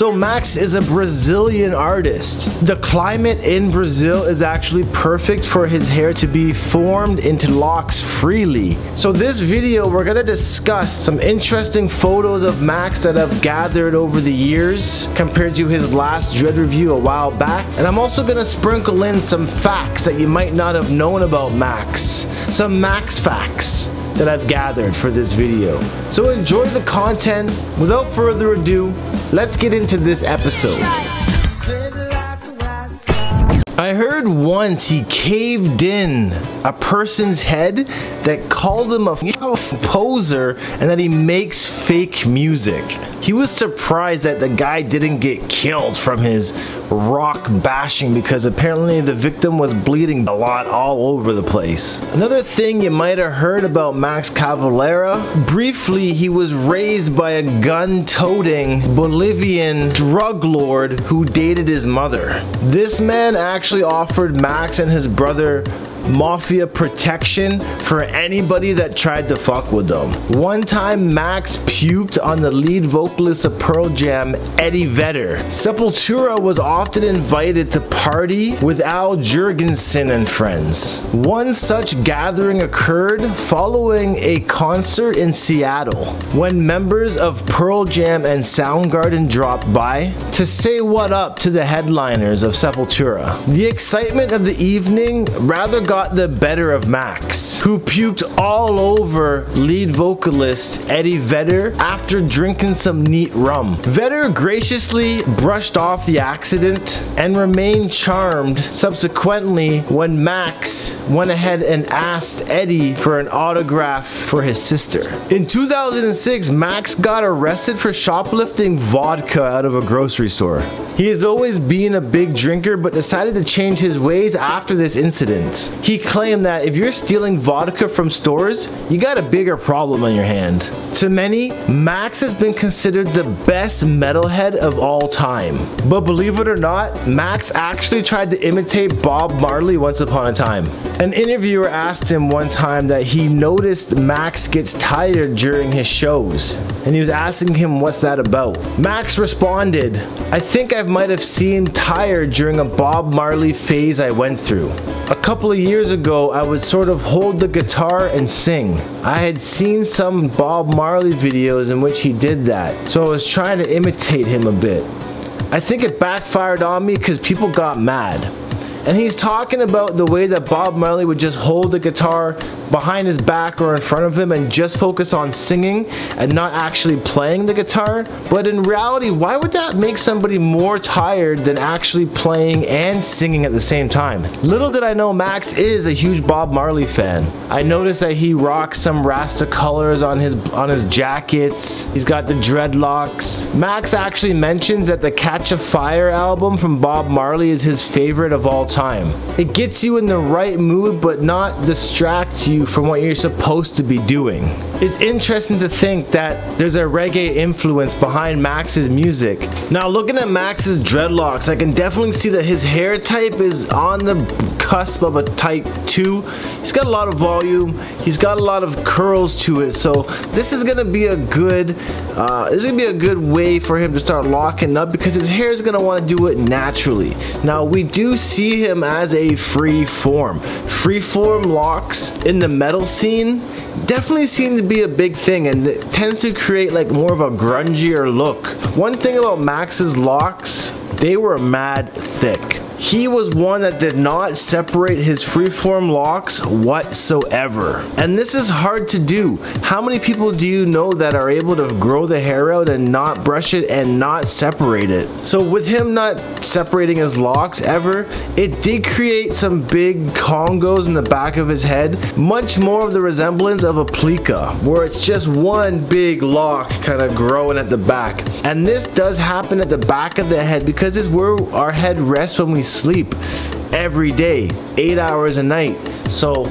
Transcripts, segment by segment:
So Max is a Brazilian artist. The climate in Brazil is actually perfect for his hair to be formed into locks freely. So this video, we're gonna discuss some interesting photos of Max that I've gathered over the years compared to his last dread review a while back. And I'm also gonna sprinkle in some facts that you might not have known about Max. Some Max facts that I've gathered for this video. So enjoy the content. Without further ado, let's get into this episode. I heard once he caved in a person's head that called him a poser and that he makes fake music. He was surprised that the guy didn't get killed from his rock bashing because apparently the victim was bleeding a lot all over the place. Another thing you might have heard about Max Cavalera, briefly he was raised by a gun-toting Bolivian drug lord who dated his mother. This man actually offered Max and his brother mafia protection for anybody that tried to fuck with them. One time Max puked on the lead vocalist of Pearl Jam, Eddie Vedder. Sepultura was often invited to party with Al Jourgensen and friends. One such gathering occurred following a concert in Seattle when members of Pearl Jam and Soundgarden dropped by to say what up to the headliners of Sepultura. The excitement of the evening rather got the better of Max, who puked all over lead vocalist Eddie Vedder after drinking some neat rum. Vedder graciously brushed off the accident and remained charmed subsequently when Max went ahead and asked Eddie for an autograph for his sister. In 2006, Max got arrested for shoplifting vodka out of a grocery store. He has always been a big drinker but decided to change his ways after this incident. He claimed that if you're stealing vodka from stores, you got a bigger problem on your hand. To many, Max has been considered the best metalhead of all time. But believe it or not, Max actually tried to imitate Bob Marley once upon a time. An interviewer asked him one time that he noticed Max gets tired during his shows, and he was asking him what's that about. Max responded, I think I might have seemed tired during a Bob Marley phase I went through. A couple of years ago, I would sort of hold the guitar and sing. I had seen some Bob Marley videos in which he did that, so I was trying to imitate him a bit. I think it backfired on me because people got mad. And he's talking about the way that Bob Marley would just hold the guitar behind his back or in front of him and just focus on singing and not actually playing the guitar. But in reality, why would that make somebody more tired than actually playing and singing at the same time? Little did I know Max is a huge Bob Marley fan. I noticed that he rocks some Rasta colors on his on his jackets. He's got the dreadlocks. Max actually mentions that the Catch a Fire album from Bob Marley is his favorite of all time. It gets you in the right mood but not distracts you from what you're supposed to be doing. It's interesting to think that there's a reggae influence behind Max's music. Now looking at Max's dreadlocks, I can definitely see that his hair type is on the cusp of a type 2. He's got a lot of volume, he's got a lot of curls to it, so this is gonna be a good, uh, this is gonna be a good way for him to start locking up because his hair is gonna wanna do it naturally. Now we do see him as a free form. Free form locks in the metal scene definitely seem to be a big thing and it tends to create like more of a grungier look. One thing about Max's locks, they were mad thick. He was one that did not separate his freeform locks whatsoever. And this is hard to do. How many people do you know that are able to grow the hair out and not brush it and not separate it? So with him not separating his locks ever, it did create some big congos in the back of his head, much more of the resemblance of a plica, where it's just one big lock kind of growing at the back. And this does happen at the back of the head because it's where our head rests when we sleep every day, eight hours a night. So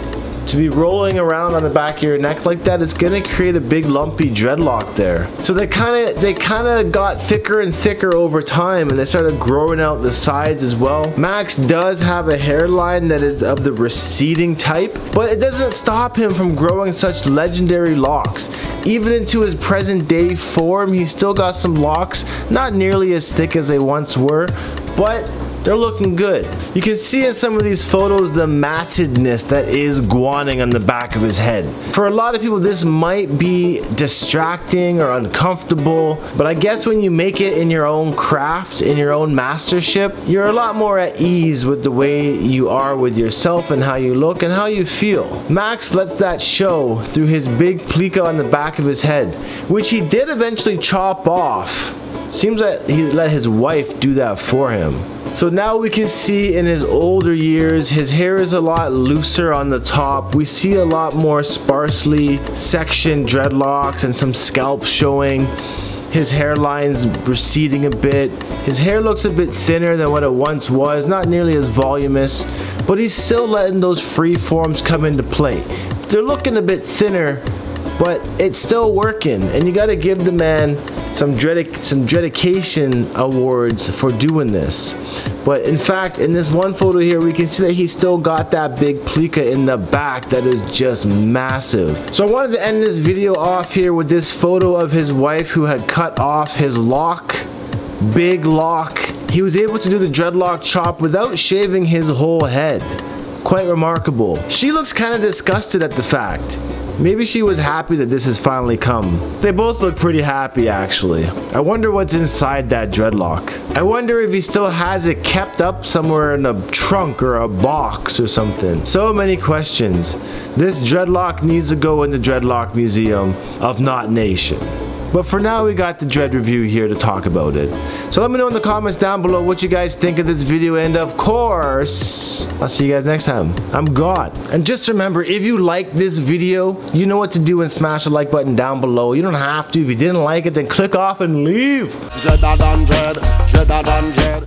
to be rolling around on the back of your neck like that, it's gonna create a big lumpy dreadlock there. So they kind of they kind of got thicker and thicker over time, and they started growing out the sides as well. Max does have a hairline that is of the receding type, but it doesn't stop him from growing such legendary locks. Even into his present day form, he's still got some locks, not nearly as thick as they once were, but they're looking good. You can see in some of these photos the mattedness that is guaning on the back of his head. For a lot of people this might be distracting or uncomfortable, but I guess when you make it in your own craft, in your own mastership, you're a lot more at ease with the way you are with yourself and how you look and how you feel. Max lets that show through his big plica on the back of his head, which he did eventually chop off. Seems that he let his wife do that for him. So now we can see in his older years, his hair is a lot looser on the top. We see a lot more sparsely sectioned dreadlocks and some scalp showing. His hairline's receding a bit. His hair looks a bit thinner than what it once was, not nearly as voluminous, but he's still letting those free forms come into play. They're looking a bit thinner, but it's still working, and you gotta give the man some dedic some dedication awards for doing this. But in fact, in this one photo here, we can see that he still got that big plica in the back that is just massive. So I wanted to end this video off here with this photo of his wife who had cut off his lock, big lock. He was able to do the dreadlock chop without shaving his whole head. Quite remarkable. She looks kind of disgusted at the fact. Maybe she was happy that this has finally come. They both look pretty happy actually. I wonder what's inside that dreadlock. I wonder if he still has it kept up somewhere in a trunk or a box or something. So many questions. This dreadlock needs to go in the Dreadlock Museum of Knot Nation. But for now, we got the Dread review here to talk about it. So let me know in the comments down below what you guys think of this video. And of course, I'll see you guys next time. I'm gone. And just remember, if you like this video, you know what to do and smash the like button down below. You don't have to. If you didn't like it, then click off and leave.